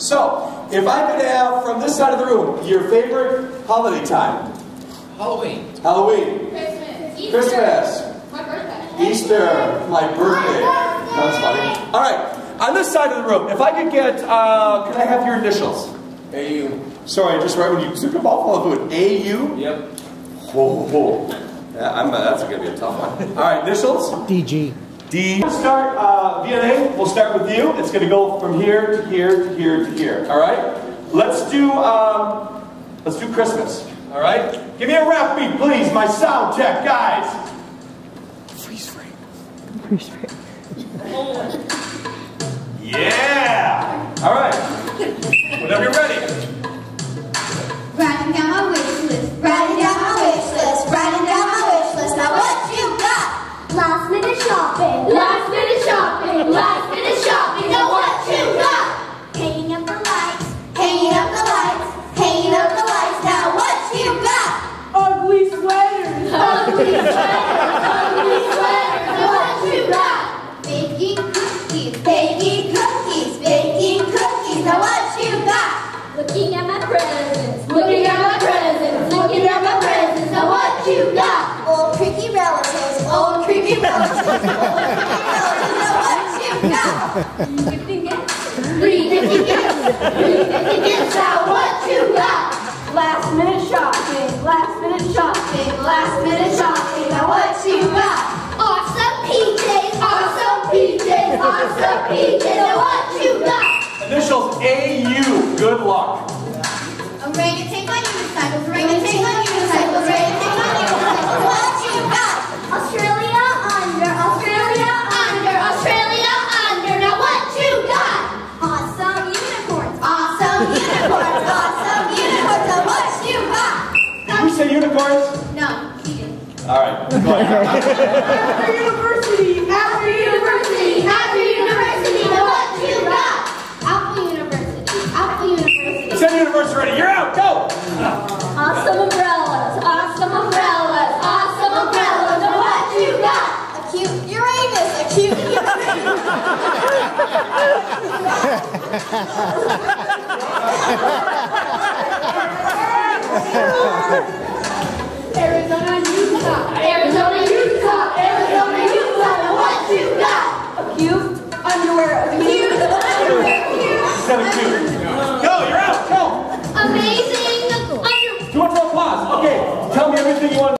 So, if I could have from this side of the room your favorite holiday time. Halloween. Halloween. Christmas. Christmas. My birthday. Easter. My birthday. That's funny. All right. On this side of the room, if I could get, uh, can I have your initials? AU. Sorry, just right when you took a mouthful of food. A-U? Yep. Whoa, whoa. Yeah, I'm, uh, that's going to be a tough one. All right, initials? DG. D. We'll start, uh, VNA, we'll start with you. It's going to go from here to here to here to here. All right? Let's do, um, let's do Christmas. All right? Give me a rap beat, please, my sound tech guys. Freeze frame. Yeah! presents. Looking at my presents. Looking at my presents. Now what you got? Old creaky relatives. Old creaky relatives. Old creaky relatives. Now what you got? Gifting gifts. Three gifting gifts. Three gifting gifts. Now what you got? Last minute shopping. Last minute shopping. Last minute shopping. Now what you got? Awesome PJs. Awesome PJs. Awesome PJs. Now what you got? Initials A-U. Good luck. Unicorns, awesome unicorns, awesome unicorns. What you got? You say unicorns? No, he didn't. All right. Arizona, Utah. Arizona, Utah. Arizona, Utah. What you got? Cute underwear. Cute underwear. Cute. So cute.